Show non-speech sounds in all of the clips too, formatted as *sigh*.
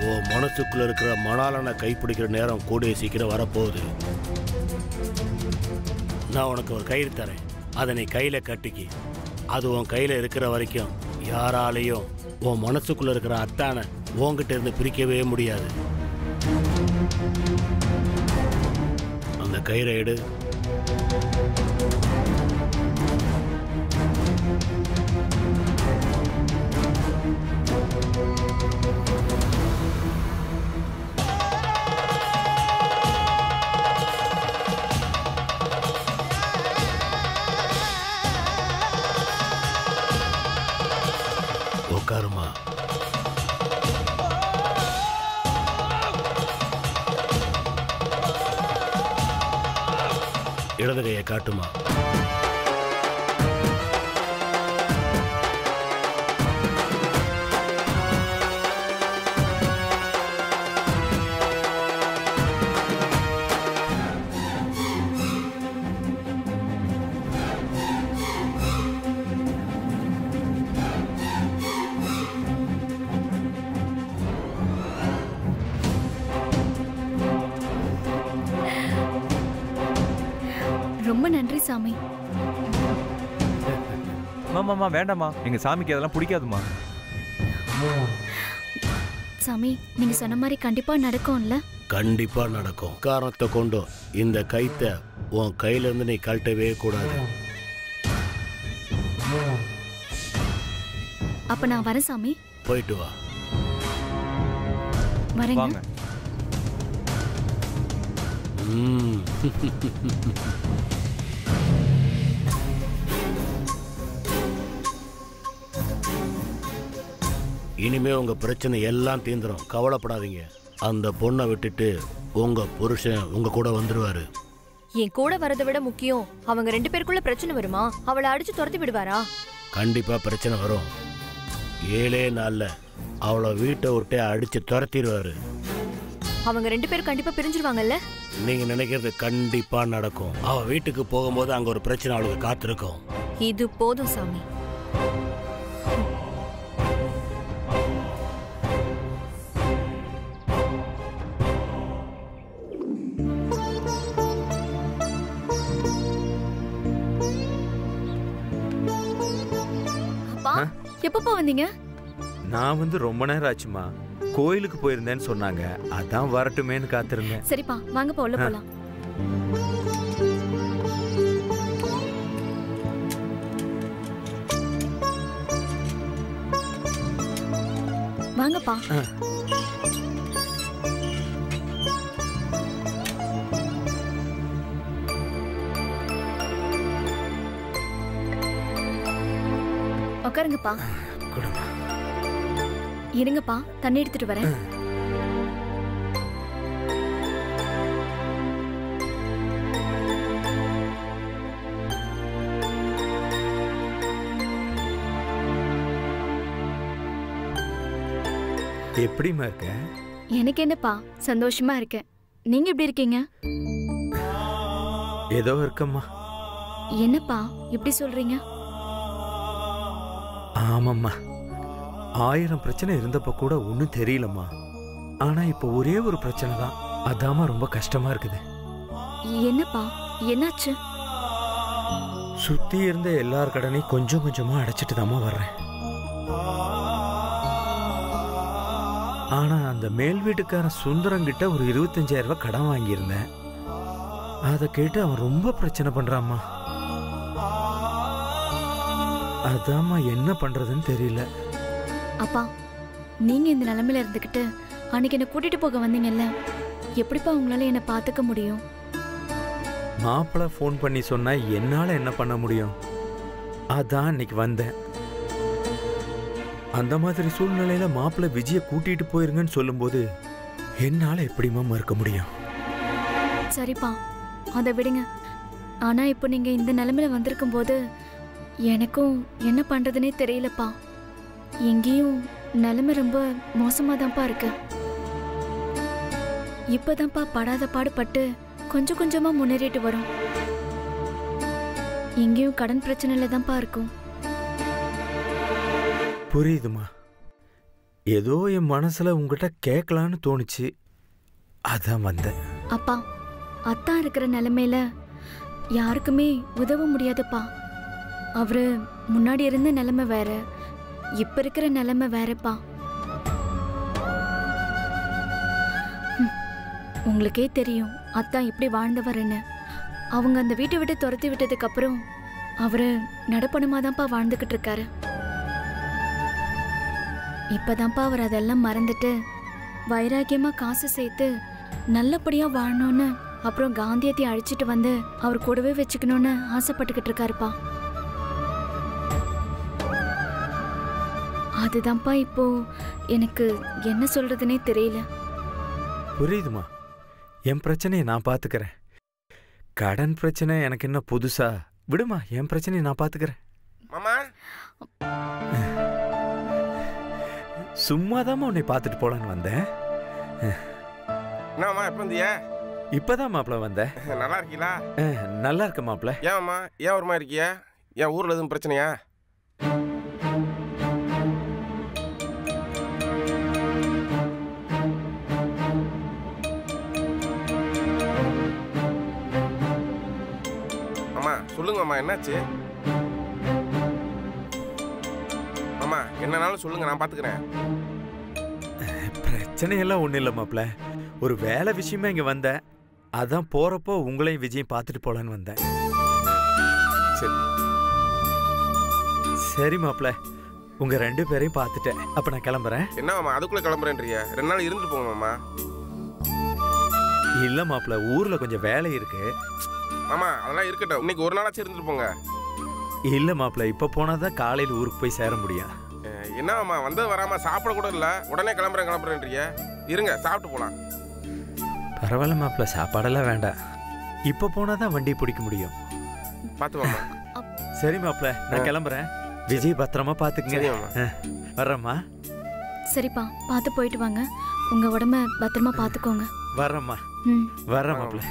உன் மனசுக்குள்ள இருக்கிற மணாலனை கைப்பிடிக்கிற நேரம் கூடிய சீக்கிரம் வரப்போகுது. நான் உனக்கு ஒரு கயிறு தரேன். அதை நீ கையில் கட்டிக்கி. அது உன் கையில் இருக்கிற வரைக்கும் யாராலையும் உன் மனசுக்குள்ள இருக்கிற அத்தானை உங்ககிட்ட இருந்து பிரிக்கவே முடியாது. அந்த கயிறை எடு. இடது கையை காட்டுமா? ரொம்ப நன்றி சாமி. மாமாம்மா வேண்டாம்மா. எங்க சாமிக்கு அதெல்லாம் பிடிக்காதுமா சாமி நீங்க சொன்ன மாதிரி கண்டிப்பா நடக்கும்ல? கண்டிப்பா நடக்கும். காரணத்தை கொண்டு இந்த கைத்தை உன் கையில இருந்து நீ கழட்டவே கூடாது. அப்ப நான் வரேன் சாமி. போயிட்டு வா. வரேங்க. *laughs* இனிமே உங்க பிரச்சனை எல்லாம் தீந்துரும். கவலைப்படாதீங்க. அந்த பொண்ணை விட்டுட்டு உங்க புருஷன் உங்க கூட வந்துருவாரு. என் கூட வரதை விட முக்கியம் அவங்க ரெண்டு பேருக்குள்ள பிரச்சனை வருமா? அவளை அடிச்சு துரத்தி விடுவாரா? கண்டிப்பா பிரச்சனை வரும். ஏழே நாள்ல அவளை வீட்டை விட்டே அடிச்சு துரத்திடுவாரு. அவங்க ரெண்டு பேரும் கண்டிப்பா பிரிஞ்சிருவாங்கல்ல? நீங்க நினைக்கிறது கண்டிப்பா நடக்கும். அவ வீட்டுக்கு போகும்போது அங்க ஒரு பிரச்சனை அவளுக்கு காத்திருக்கும். இது போதும் சாமி. எப்பப்பா வந்தீங்க? நான் வந்து ரொம்ப நேரம் ஆச்சுமா. கோயிலுக்கு போயிருந்தேன்னு சொன்னாங்க. அதான் வரட்டுமேன்னு காத்திருந்தேன். சரிப்பா வாங்கப்பா உள்ள போலாம். வாங்கப்பா. உட்காருங்கப்பா. இருங்கப்பா தண்ணி எடுத்துட்டு வரேன். எப்படிம்மா இருக்க? எனக்கு என்னப்பா சந்தோஷமா இருக்கேன். நீங்க எப்படி இருக்கீங்க? ஏதோ இருக்கம்மா. என்னப்பா இப்படி சொல்றீங்க? ஆமாம்மா. ஆயிரம் பிரச்சனை இருந்தப்ப கூட ஒன்றும் தெரியலம்மா. ஆனா இப்போ ஒரே ஒரு பிரச்சனை தான். அதாம்மா ரொம்ப கஷ்டமா இருக்குது. என்னப்பா? என்னாச்சு? சுத்தி இருந்த எல்லார் கடனையும் கொஞ்சம் கொஞ்சமா அடைச்சிட்டு தாம்மா வர்றேன். ஆனா அந்த மேல் வீட்டுக்காரன் சுந்தரம் கிட்ட ஒரு இருபத்தஞ்சாயிரம் ரூபாய் கடன் வாங்கியிருந்தேன். அதை கேட்டு அவன் ரொம்ப பிரச்சனை பண்றாம்மா அதாம்மா என்ன பண்றதுன்னு தெரியல. அப்பா நீங்க இந்த நிலைமையில இருந்துகிட்டு அன்னைக்கு என்ன கூட்டிட்டு போக வந்தீங்கல்ல எப்படிப்பா உங்களால என்ன பாத்துக்க முடியும்? மாப்பிள்ளை ஃபோன் பண்ணி சொன்னா என்னால என்ன பண்ண முடியும்? அதான் இன்னைக்கு வந்தேன். அந்த மாதிரி சூழ்நிலையில மாப்பிள்ளை விஜய கூட்டிட்டு போயிருங்கன்னு சொல்லும்போது என்னால எப்படிம்மா மறுக்க முடியும்? சரிப்பா அதை விடுங்க. ஆனா இப்போ நீங்க இந்த நிலைமையில வந்திருக்கும் போது எனக்கும் என்ன பண்றதுனே தெரியலப்பா. எங்கேயும் நிலைமை ரொம்ப மோசமாதான்ப்பா இருக்கு. இப்பதான்ப்பா படாத பாடுபட்டு கொஞ்சம் கொஞ்சமா முன்னேறிட்டு வரும். எங்கேயும் கடன் பிரச்சனையில தான்ப்பா இருக்கும். புரியுதுமா. ஏதோ என் மனசுல உங்ககிட்ட கேட்கலான்னு தோணுச்சு. அதான் வந்தேன். அப்பா அத்தா இருக்கிற நிலைமையில யாருக்குமே உதவ முடியாதுப்பா. அவரு முன்னாடி இருந்த நிலைமை வேற. இப்ப இருக்கிற நிலைமை வேறப்பா. உங்களுக்கே தெரியும். அத்தா எப்படி வாழ்ந்தவர்னு அவங்க அந்த வீட்டை விட்டு துரத்தி விட்டதுக்கு அப்புறம் அவரு நடப்பணமா தான்ப்பா வாழ்ந்துகிட்டு இருக்காரு. இப்பதான்ப்பா அவர் அதெல்லாம் மறந்துட்டு வைராக்கியமா காசு சேர்த்து நல்லபடியா வாழணும்னு அப்புறம் காந்தியத்தை அழைச்சிட்டு வந்து அவர் கூடவே வச்சுக்கணும்னு ஆசைப்பட்டுக்கிட்டு இருக்காருப்பா. அதுதான்ப்பா இப்போ எனக்கு என்ன சொல்றதுனே தெரியல. புரியுதுமா? என் பிரச்சனையை நான் பார்த்துக்கிறேன் கடன் பிரச்சனை எனக்கு என்ன புதுசா? விடுமா என் பிரச்சனையை நான் பார்த்துக்கிறேன் மாமா? சும்மா உன்னை பார்த்துட்டு போலான்னு வந்தேன். என்னம்மா எப்போ வந்திய? இப்பதான் மாப்பிள்ள வந்தேன் நல்லா இருக்கீங்களா? நல்லா இருக்க மாப்பிள்ள ஏன்ம்மா ஏன் ஒரு மாதிரி இருக்கிய? ஏன் ஊரில் எதுவும் பிரச்சனையா? அம்மா என்னாச்சு? அம்மா என்னனாலும் சொல்லுங்க நான் பார்த்துக்கிறேன் பிரச்சனையெல்லாம் ஒன்றும் இல்லை மாப்பிள்ள ஒரு வேலை விஷயமா இங்கே வந்தேன். அதான் போறப்போ உங்களையும் விஜயம் பார்த்துட்டு போலான்னு வந்தேன். சரி. சரி மாப்பிள்ள உங்க ரெண்டு பேரையும் பார்த்துட்டேன் அப்ப நான் கிளம்புறேன். என்னம்மா அதுக்குள்ளே கிளம்புறேன்றிய ரெண்டு நாள் இருந்துட்டு போங்கம்மா இல்ல மாப்பிள்ள ஊர்ல கொஞ்சம் வேலை இருக்கு. மாமா அதெல்லாம் இருக்கட்டும். இன்னைக்கு ஒரு நாளாச்சும் இருந்துட்டு போங்க. இல்ல மாப்பிள்ள இப்ப போனாதான் காலையில ஊருக்கு போய் சேர முடியும். என்னம்மா வந்தது வராம சாப்பிட கூட இல்ல. உடனே கிளம்புறேன் கிளம்புறேன்றிய இருங்க சாப்பிட்டு போலாம். பரவாயில்ல மாப்பிள்ள சாப்பாடெல்லாம் வேண்டாம். இப்ப போனாதான் வண்டி பிடிக்க முடியும். பார்த்து வாமா சரி மாப்பிள்ள நான் கிளம்புறேன். விஜய் பத்திரமா அஹ், வர்றேம்மா. சரிப்பா பார்த்து போயிட்டு வாங்க. உங்க உடம்ப பத்திரமா பார்த்துக்கோங்க வர்றேம்மா. ம். வர்றேன் மாப்பிள்ள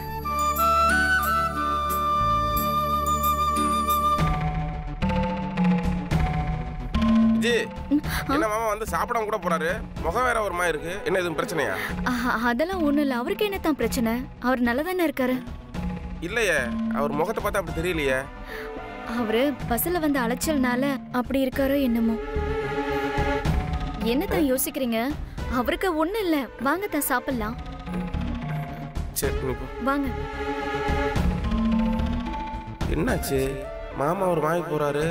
ஆ. என்ன மாமா வந்து சாப்பிடாம கூட போறாரு? முகம் வேற ஒரு மாதிரி இருக்கு. என்ன எதுவும் பிரச்சனையா? அதெல்லாம் ஒண்ணும் இல்லை. அவருக்கு என்ன தான் பிரச்சனை? அவர் நல்லா தானே இருக்காரு? இல்லையே. அவர் முகத்தை பார்த்தா அப்படி தெரியலையே. அவரு பஸ்ல வந்து அலைச்சல்னால அப்படி இருக்காரோ என்னமோ. என்ன தான் யோசிக்கிறீங்க? அவருக்கு ஒண்ணும் இல்ல. வாங்க தான் சாப்பிடலாம். வாங்க. என்னாச்சு? மாமா ஒரு வாங்கி போறாரு.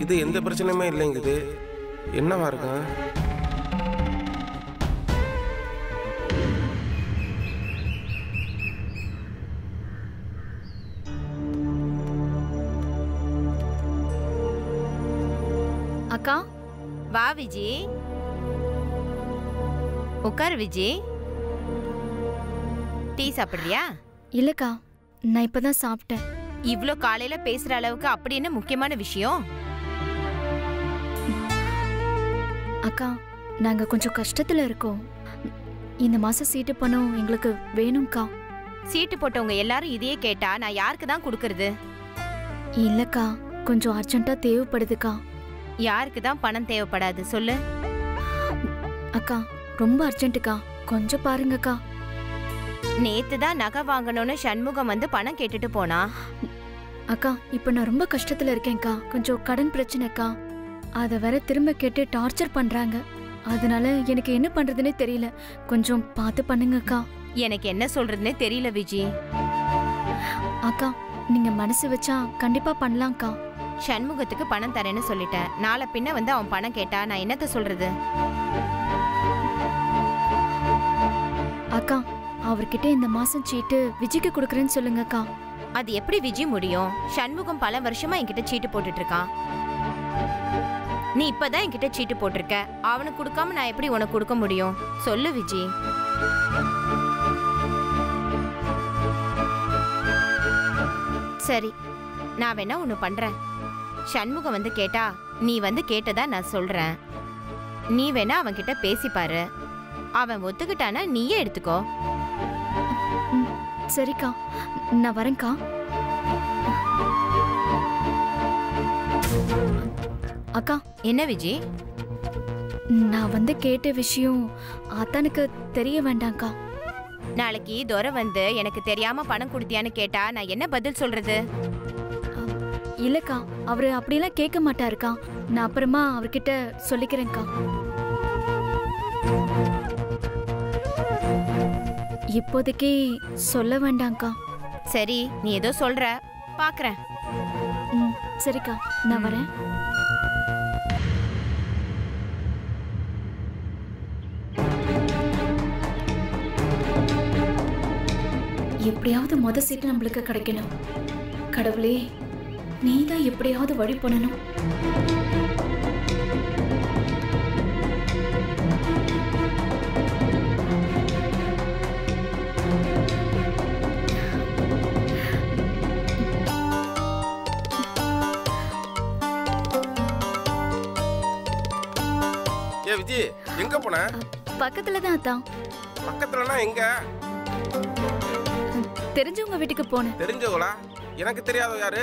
இது எந்த பிரச்சனையுமே இல்லைங்குது என்னவா இருக்கும்? அக்கா வா விஜி. உட்காரு விஜி. டீ சாப்பிடுறியா? இல்லக்கா நான் இப்பதான் சாப்பிட்டேன். இவ்ளோ காலையில பேசுற அளவுக்கு அப்படி என்ன முக்கியமான விஷயம்? அக்கா நாங்க கொஞ்சம் கஷ்டத்துல இருக்கோம். இந்த மாசம் சீட்டு பணம் எங்களுக்கு வேணும்க்கா. சீட்டு போட்டவங்க எல்லாரும் இதையே கேட்டா நான் யாருக்கு தான் கொடுக்கறது? இல்லக்கா கொஞ்சம் அர்ஜென்ட்டா தேவைப்படுதுக்கா. யாருக்கு தான் பணம் தேவைப்படாது சொல்லு. அக்கா ரொம்ப அர்ஜென்ட்டுக்கா கொஞ்சம் பாருங்கக்கா. நேத்து தான் நகை வாங்கணும்னு சண்முகம் வந்து பணம் கேட்டுட்டு போனா. அக்கா இப்போ நான் ரொம்ப கஷ்டத்துல இருக்கேன்க்கா கொஞ்சம் கடன் பிரச்சனைக்கா. அதை வேற திரும்ப கேட்டு டார்ச்சர் பண்றாங்க. அதனால எனக்கு என்ன பண்றதுனே தெரியல. கொஞ்சம் பார்த்து பண்ணுங்கக்கா எனக்கு என்ன சொல்றதுன்னே தெரியல விஜி. அக்கா நீங்க மனசு வச்சா கண்டிப்பா பண்ணலாம்க்கா சண்முகத்துக்கு பணம் தரேன்னு சொல்லிட்டேன். நாளை பின்ன வந்து அவன் பணம் கேட்டா நான் என்னத்த சொல்றது? அக்கா அவர்கிட்ட இந்த மாசம் சீட்டு விஜய்க்கு கொடுக்குறேன்னு சொல்லுங்கக்கா அது எப்படி விஜி முடியும்? சண்முகம் பல வருஷமா என்கிட்ட சீட்டு போட்டுட்டு இருக்கான். நீ இப்பதான் என்கிட்ட சீட்டு போட்டிருக்க. அவனுக்கு கொடுக்காம நான் எப்படி உனக்கு கொடுக்க முடியும்? சொல்லு விஜி. சரி நான் வேணா ஒன்று பண்றேன். சண்முகம் வந்து கேட்டா நீ வந்து கேட்டதா நான் சொல்றேன். நீ வேணா அவன்கிட்ட பேசி பாரு. அவன் ஒத்துக்கிட்டானா நீயே எடுத்துக்கோ. சரிக்கா. நான் வரேன்க்கா. அக்கா என்ன விஜி? நான் வந்து கேட்ட விஷயம் ஆத்தானுக்கு தெரிய வேண்டாம்க்கா. நாளைக்கு துரை வந்து எனக்கு தெரியாம பணம் கொடுத்தியான்னு கேட்டா நான் என்ன பதில் சொல்றது? இல்லக்கா அவரு அப்படியெல்லாம் கேட்க மாட்டாருக்கா. நான் அப்புறமா அவர்கிட்ட சொல்லிக்கிறேன்க்கா. இப்போதைக்கு சொல்ல வேண்டாம்க்கா. சரி நீ ஏதோ சொல்ற. பாக்குறேன். சரிக்கா நான் வரேன். எப்படியாவது மொத சீட்டு நம்மளுக்கு கிடைக்கணும். கடவுளே நீ தான் எப்படியாவது வழி பண்ணணும். விஜய் எங்க போன? பக்கத்துல தான் அத்தான் பக்கத்துலனா எங்க? தெரிஞ்சவங்க வீட்டுக்கு போனேன். தெரிஞ்சவங்களா? எனக்கு தெரியாத யாரு?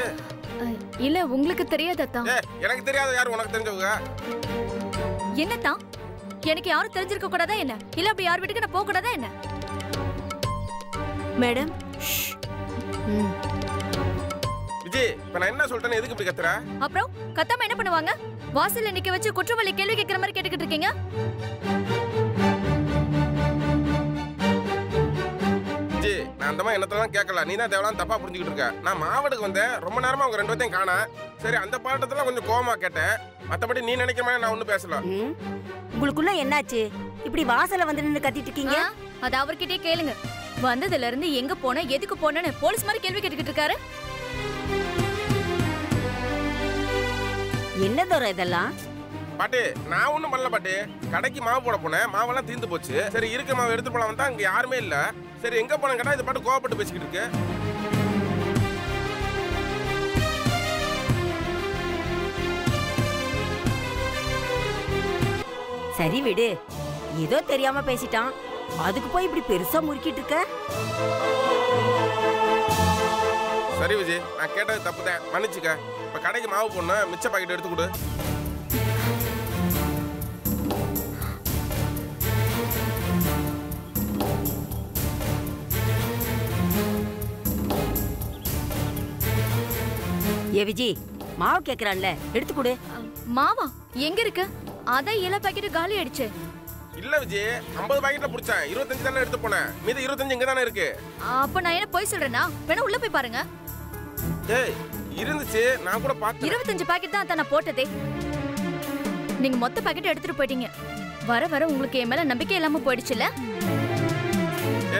இல்ல உங்களுக்கு தெரியாது ஏ எனக்கு தெரியாத யாரு? உனக்கு தெரிஞ்சவங்க? என்னத்தான் எனக்கு யாரும் தெரிஞ்சிருக்க கூடாதா என்ன? இல்ல அப்படி யார் வீட்டுக்கு நான் போக கூடாதா என்ன? மேடம் விஜய் இப்ப நான் என்ன சொல்லிட்டேன்னு எதுக்கு இப்படி கத்துற? அப்புறம் கத்தாம என்ன பண்ணுவாங்க? வாசல்ல நிக்க வச்சு குற்றவாளி கேள்வி கேட்கிற மாதிரி கேட்டுக்கிட்டு இருக்கீங்க? நான் அந்த மாதிரி என்னத்தெல்லாம் கேட்கல. நீ தான் தேவலாம் தப்பா புரிஞ்சுக்கிட்டு இருக்க. நான் மாவடுக்கு வந்தேன். ரொம்ப நேரமா அவங்க ரெண்டு பேர்த்தையும் காணா சரி அந்த பாட்டத்துல கொஞ்சம் கோவமா கேட்டேன். மத்தபடி நீ நினைக்கிற மாதிரி நான் ஒன்றும் பேசல. ம், உங்களுக்குள்ள என்னாச்சு? இப்படி வாசல்ல வந்து நின்று கத்திட்டு இருக்கீங்க? அது அவர்கிட்டயே கேளுங்க. வந்ததுல இருந்து எங்க போன எதுக்கு போனேன்னு போலீஸ் மாதிரி கேள்வி கேட்டுக்கிட்டு இருக்காரு. என்ன தோற இதெல்லாம்? பாட்டு நான் ஒன்றும் பண்ணல பாட்டு. கடைக்கு மாவு போட போனேன். மாவெல்லாம் தீர்ந்து போச்சு. சரி இருக்க மாவு எடுத்து போலாம் வந்தா அங்க யாருமே இல்ல. சரி எங்க போனேன் கேட்டா இது பாட்டு கோவப்பட்டு பேசிக்கிட்டு இருக்கு. சரி விடு. ஏதோ தெரியாம பேசிட்டான். அதுக்கு போய் இப்படி பெருசா முறுக்கிட்டு இருக்க? சரி விஜய் நான் கேட்டது தப்பு தான் மன்னிச்சுக்க. இப்ப கடைக்கு மாவு போடணும் மிச்ச பாக்கெட் எடுத்து கொடு. ஏ விஜி மாவு கேக்குறான்ல எடுத்து கொடு. மாவா எங்க இருக்கு? அதான் இலை பாக்கெட் காலி ஆயிடுச்சு. இல்ல விஜய் ஐம்பது பாக்கெட்ல புடிச்சேன். இருபத்தஞ்சு தானே எடுத்து போனேன். மீதி இருபத்தஞ்சு இங்க தானே இருக்கு. அப்ப நான் என்ன போய் சொல்றேனா வேணா உள்ள போய் பாருங்க. ஏய் இருந்துச்சு நான் கூட பார்த்தேன் இருபத்தஞ்சு பாக்கெட் தான் நான் போட்டதே. நீங்க மொத்த பாக்கெட் எடுத்துட்டு போயிட்டீங்க. வர வர உங்களுக்கு என் மேல நம்பிக்கை இல்லாம போயிடுச்சுல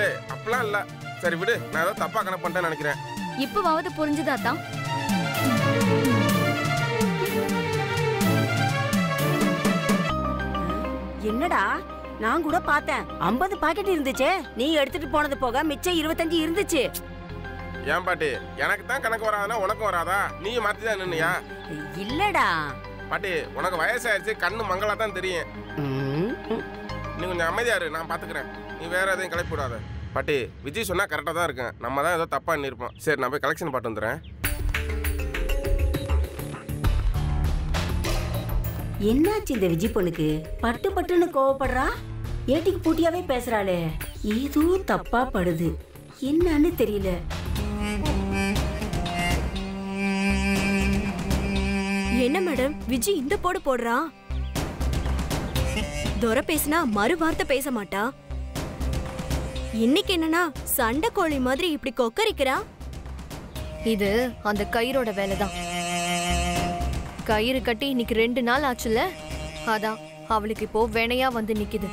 ஏய் அப்படிலாம் இல்ல. சரி விடு நான் ஏதோ தப்பா கணக்கு பண்ணிட்டேன்னு நினைக்கிறேன். இப்பவாவது புரிஞ்சுதா தான் என்னடா? நான் கூட பார்த்தேன். ஐம்பது பாக்கெட் இருந்துச்சே. நீ எடுத்துட்டு போனது போக மிச்சம் இருபத்தஞ்சு இருந்துச்சு. ஏன் பாட்டி? எனக்கு தான் கணக்கு வராதுன்னா உனக்கும் வராதா? நீயும் மாத்தி தான் நின்னுயா இல்லடா. பாட்டி உனக்கு வயசாயிருச்சு கண்ணு மங்களா தான் தெரியும். நீ கொஞ்சம் அமைதியா இரு நான் பாத்துக்கிறேன். நீ வேற எதையும் கிளப்பி விடாத பாட்டி விஜய் சொன்னா கரெக்டா தான் இருக்கேன் நம்ம தான் ஏதோ தப்பா எண்ணிருப்போம் சரி நான் போய் கலெக்ஷன் பாட்டு வந்துடுறேன். என்னாச்சு இந்த விஜய் பொண்ணுக்கு? பட்டு பட்டுன்னு கோவப்படுறா? ஏட்டிக்கு பூட்டியாவே பேசுறாளே. ஏதோ தப்பா படுது. என்னன்னு தெரியல. என்ன மேடம்? விஜய் இந்த போடு போடுறான் துரை பேசினா மறு வார்த்தை பேச மாட்டா. இன்னைக்கு என்னன்னா சண்டை கோழி மாதிரி இப்படி கொக்கரிக்கிறா. இது அந்த கயிறோட வேலைதான். கயிறு கட்டி இன்னைக்கு ரெண்டு நாள் ஆச்சுல அதான் அவளுக்கு இப்போ வேணையா வந்து நிக்குது.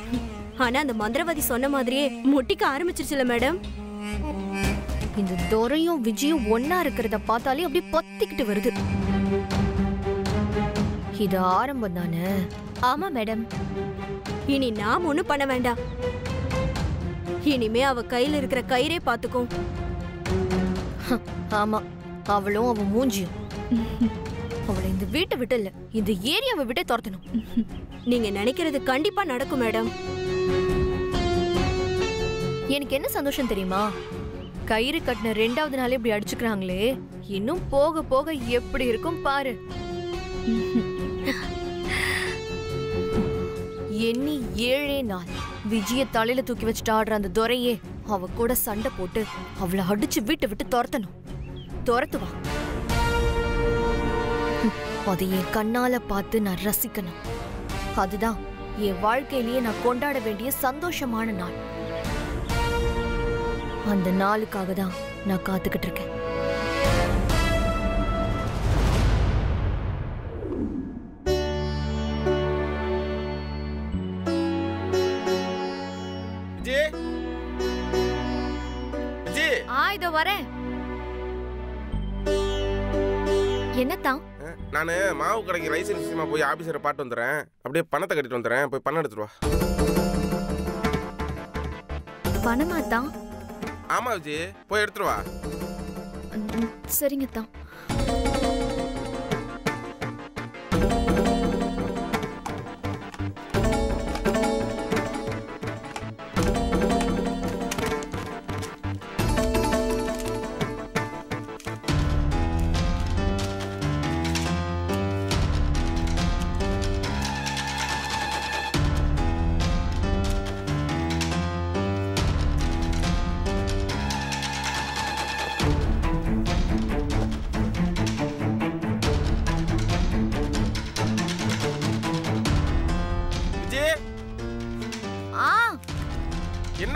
ஆனா அந்த மந்திரவாதி சொன்ன மாதிரியே முட்டிக்க ஆரம்பிச்சிருச்சுல மேடம். இந்த துரையும் விஜயும் ஒன்னா இருக்கிறத பார்த்தாலே அப்படியே பத்திக்கிட்டு வருது. இது ஆரம்பம் தானே? ஆமா மேடம். இனி நாம் ஒண்ணும் பண்ண வேண்டாம். இனிமே அவ கையில இருக்கிற கயிறே பாத்துக்கும் ஆமா அவளும் அவ மூஞ்சியும். இந்த வீட்டை விட்டு இல்ல இந்த ஏரியாவை விட்டே துரத்தணும். நீங்க நினைக்கிறது கண்டிப்பா நடக்கும் மேடம். எனக்கு என்ன சந்தோஷம் தெரியுமா? கயிறு கட்டின ரெண்டாவது நாளே இப்படி அடிச்சுக்கிறாங்களே. இன்னும் போக போக எப்படி இருக்கும் பாரு. எண்ணி ஏழே நாள் விஜய தலையில தூக்கி வச்சுட்டு ஆடுற அந்த துறையே அவ கூட சண்டை போட்டு அவளை அடிச்சு வீட்டை விட்டு துரத்தணும். துரத்துவா? அதை என் கண்ணால பார்த்து நான் ரசிக்கணும். அதுதான் என் வாழ்க்கையிலேயே நான் கொண்டாட வேண்டிய சந்தோஷமான நாள். அந்த நாளுக்காக தான் நான் காத்துக்கிட்டு இருக்கேன். மாவு கடைக்கு லைசன்ஸ் விஷயமா போய் ஆபீசரை பாட்டு வந்துடுறேன். அப்படியே பணத்தை கட்டிட்டு வந்துடுறேன். போய் பணம் எடுத்துட்டு வா. பணமா தான் ஆமா விஜய். போய் எடுத்துட்டு வா. சரிங்க தான்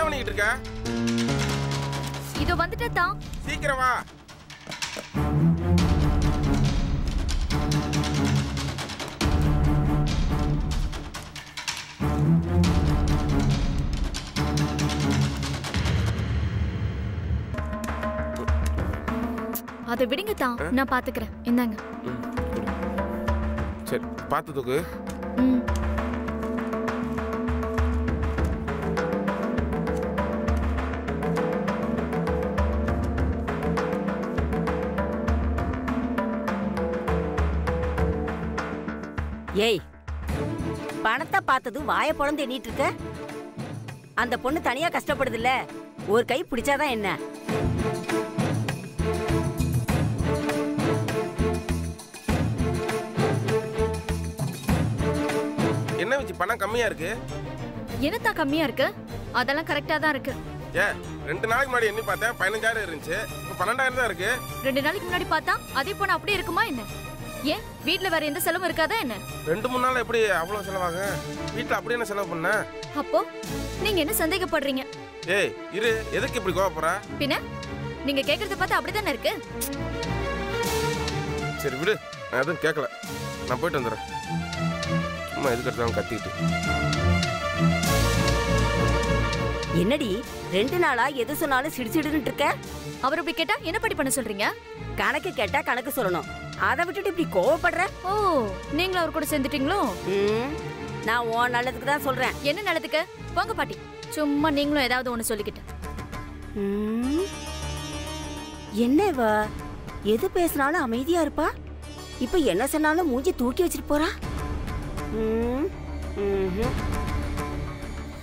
பண்ணிக்கிட்டு இருக்க இதோ வந்துட்டே தான் சீக்கிரம் வா. அதை விடுங்க தான் நான் பாத்துக்கிறேன். இந்தாங்க. சரி பார்த்து தூக்கு. ம். ஏய் பணத்தை பார்த்தது வாயை பொழந்து எண்ணிட்டு இருக்க அந்த பொண்ணு தனியா கஷ்டப்படுதுல்ல ஒரு கை பிடிச்சாதான் என்ன? என்ன விஜய் பணம் கம்மியா இருக்கு? என்னத்தான் கம்மியா இருக்கு? அதெல்லாம் கரெக்டா தான் இருக்கு. ஏ ரெண்டு நாளைக்கு முன்னாடி எண்ணி பார்த்தேன் பதினஞ்சாயிரம் இருந்துச்சு. இப்போ பன்னெண்டாயிரம் தான் இருக்கு. ரெண்டு நாளைக்கு முன்னாடி பார்த்தா அதே போன அப்படியே இருக்குமா என்ன? ஏன்? வீட்ல வேற எந்த செலவும் இருக்காதா என்ன? ரெண்டு மூணு நாள் எப்படி அவ்வளோ செலவாக? வீட்டில் அப்படி என்ன செலவு பண்ண? அப்போ நீங்க என்ன சந்தேகப்படுறீங்க? ஏய் இரு. எதுக்கு இப்படி கோவப்படுற? பின்ன நீங்க கேக்குறத பார்த்தா அப்படிதானே இருக்கு? சரி விடு. நான் எதுவும் கேட்கல நான் போயிட்டு வந்துடுறேன். சும்மா எதுக்கு எடுத்தாலும் கத்திக்கிட்டு. என்னடி ரெண்டு நாளா எது சொன்னாலும் சிடிச்சிடுன்னு இருக்க? அவர் இப்படி கேட்டா என்ன படி பண்ண சொல்றீங்க? கணக்கு கேட்டா கணக்கு சொல்லணும். அதை விட்டுட்டு இப்படி கோவப்படுற? ஓ நீங்களும் அவர் கூட சேர்ந்துட்டீங்களோ? ம், நான் உன் நல்லதுக்கு தான் சொல்றேன். என்ன நல்லதுக்கு? போங்க பாட்டி. சும்மா நீங்களும் ஏதாவது ஒண்ணு சொல்லிக்கிட்டு. என்ன இவ? எது பேசினாலும் அமைதியா இருப்பா? இப்ப என்ன சொன்னாலும் மூஞ்சி தூக்கி வச்சிட்டு போறா.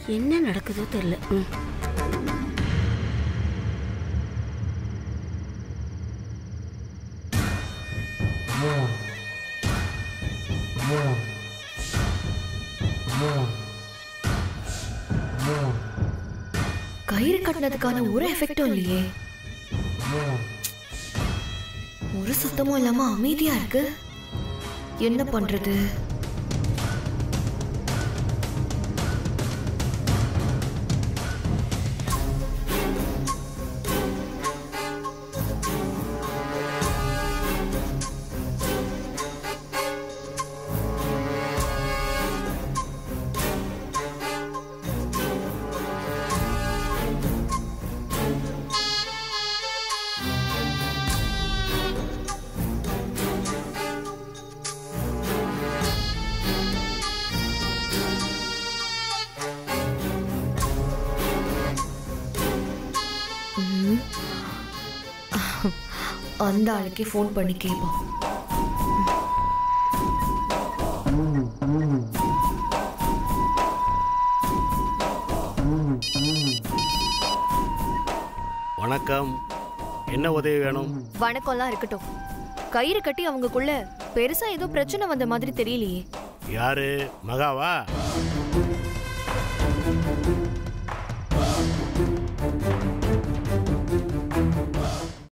என்ன நடக்குதோ தெரியல. ம். ஒரு எஃபெக்டும் இல்லையே ஒரு சத்தமும் இல்லாம அமைதியா இருக்கு என்ன பண்றது அந்த ஆளுக்கே ஃபோன் பண்ணி கேட்போம். வணக்கம். என்ன உதவி வேணும்? வணக்கம்லாம் இருக்கட்டும். கயிறு கட்டி அவங்கக்குள்ள பெருசா ஏதோ பிரச்சனை வந்த மாதிரி தெரியலையே. யாரு? மகாவா?